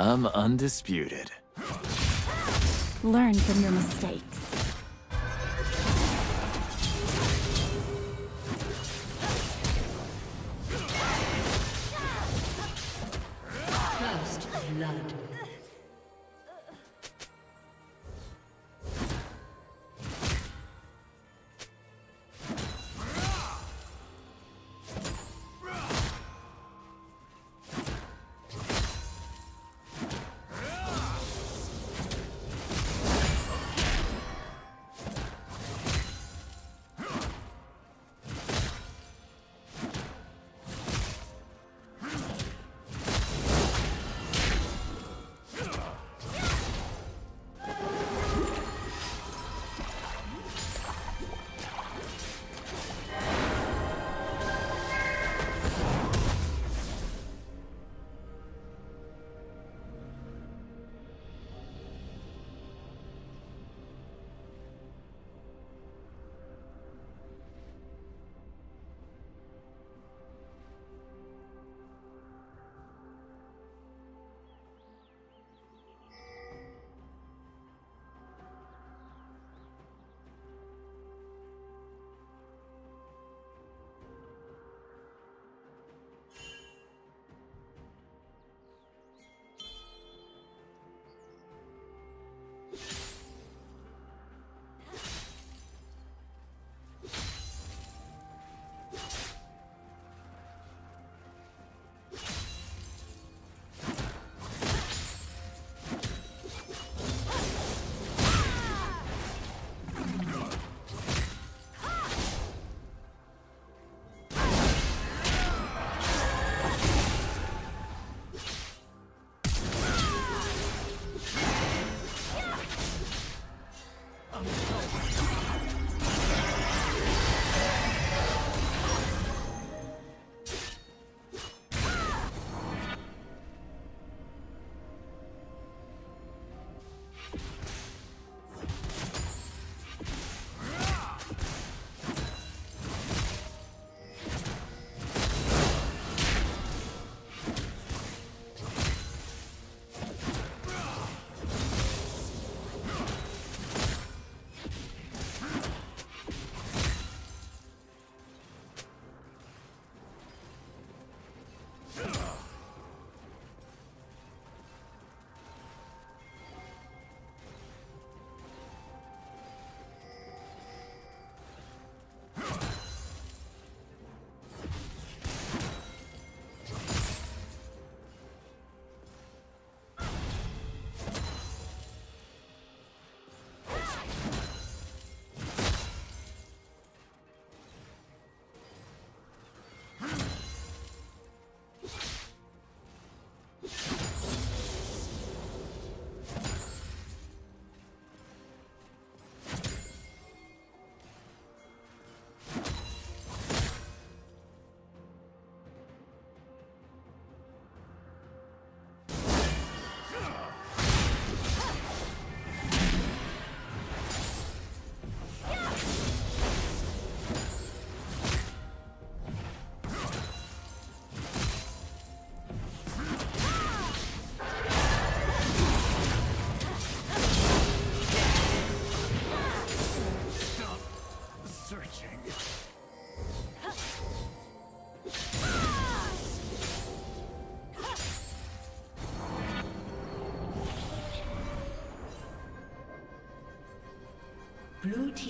I'm undisputed. Learn from your mistakes.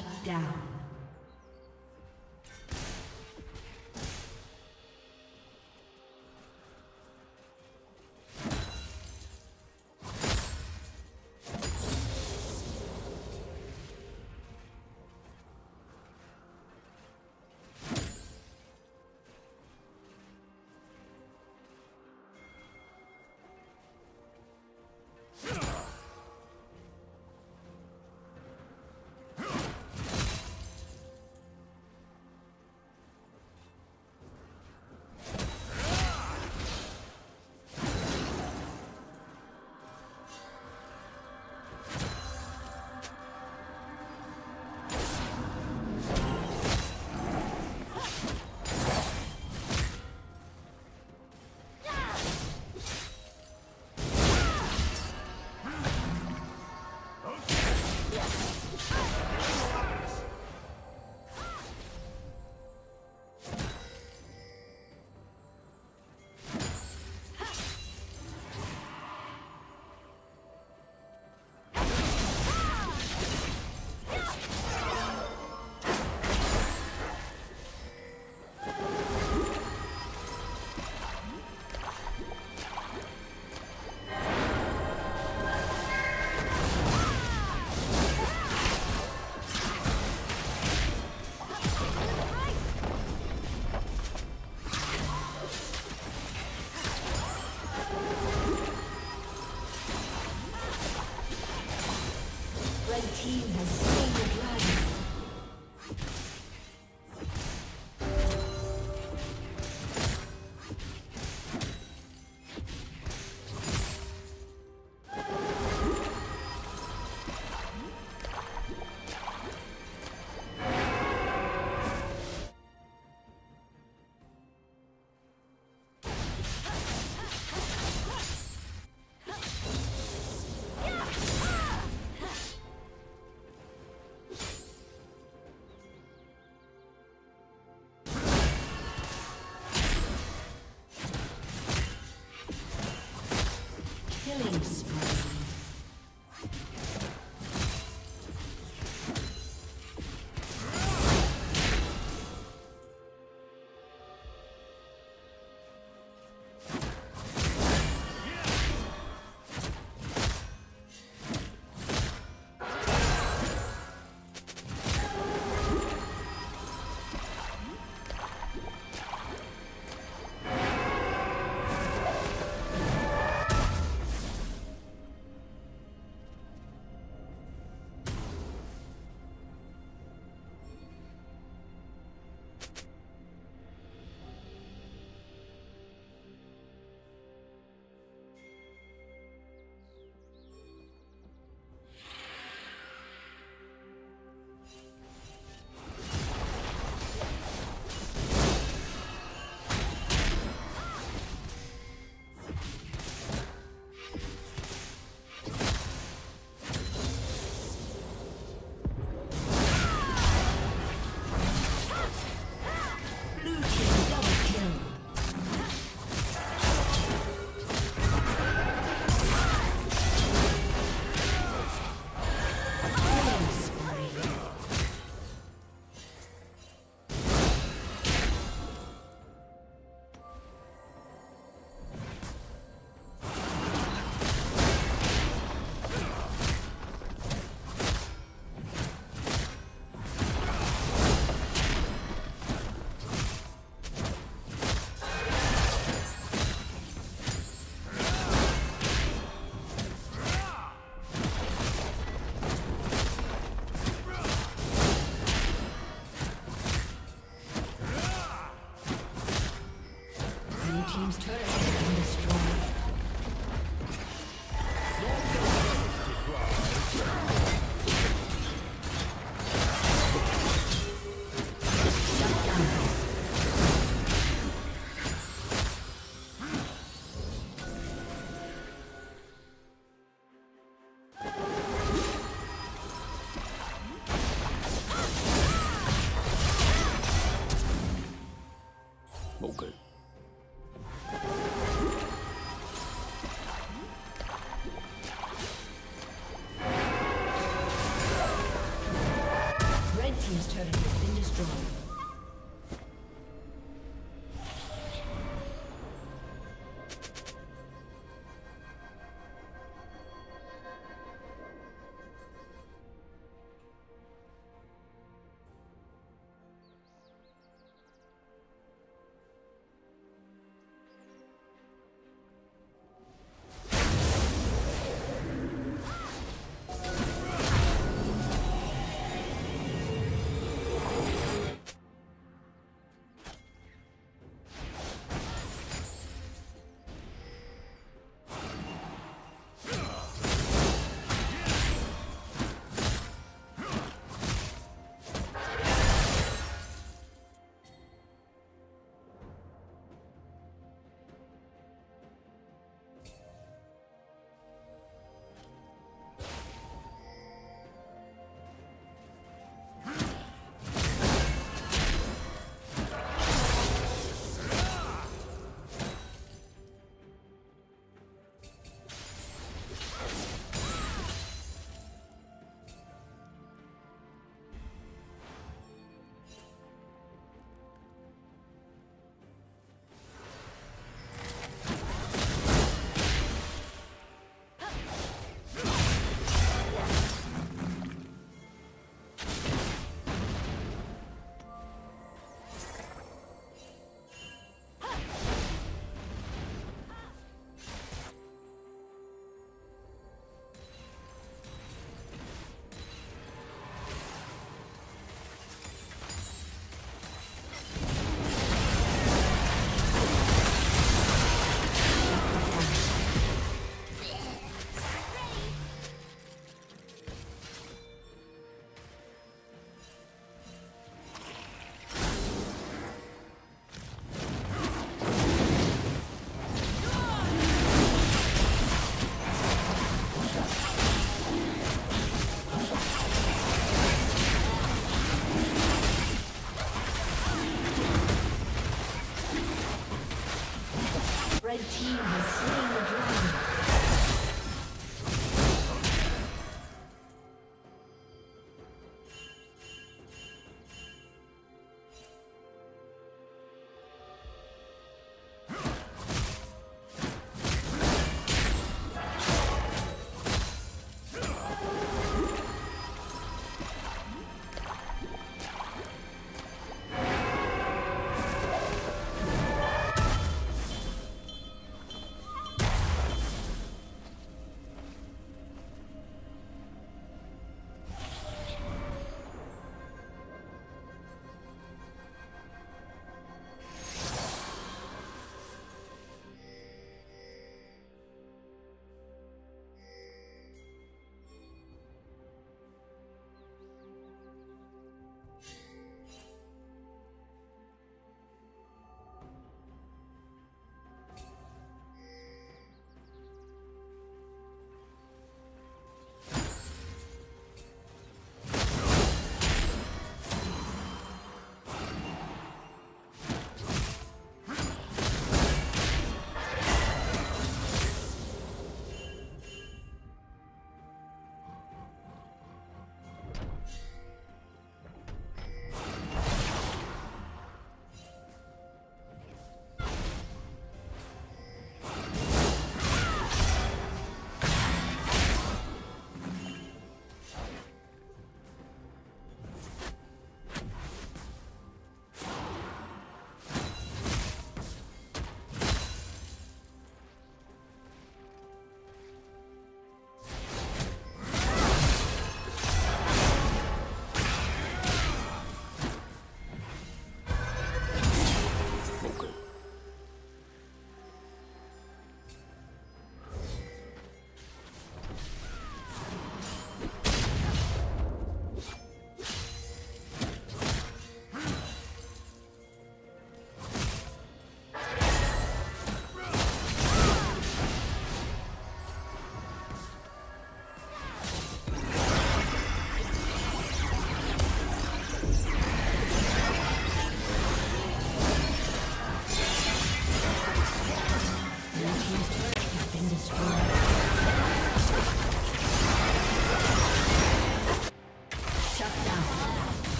Shut down.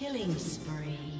Killing spree.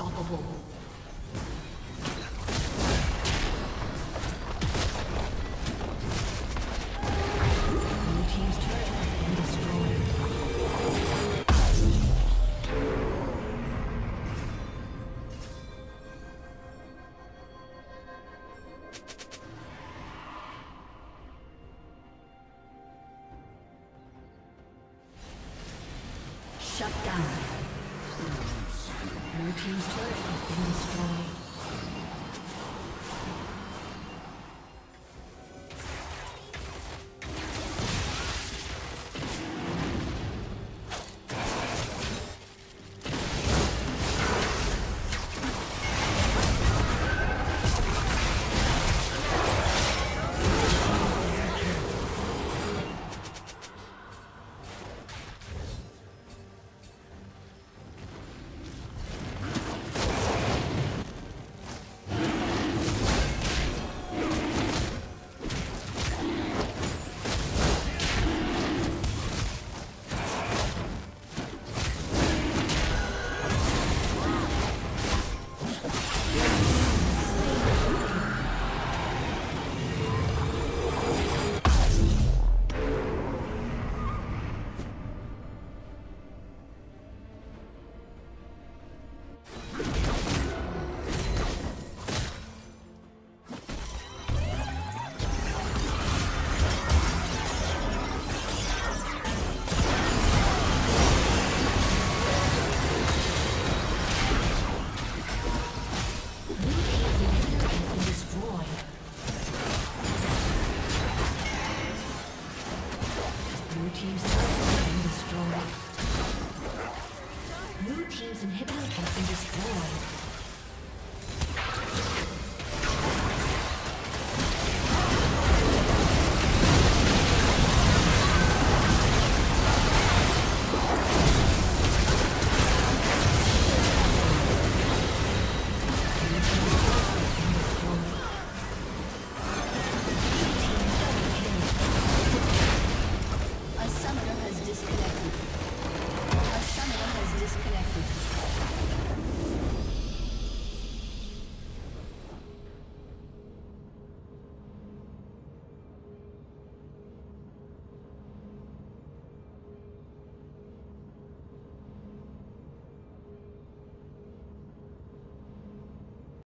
Unstoppable.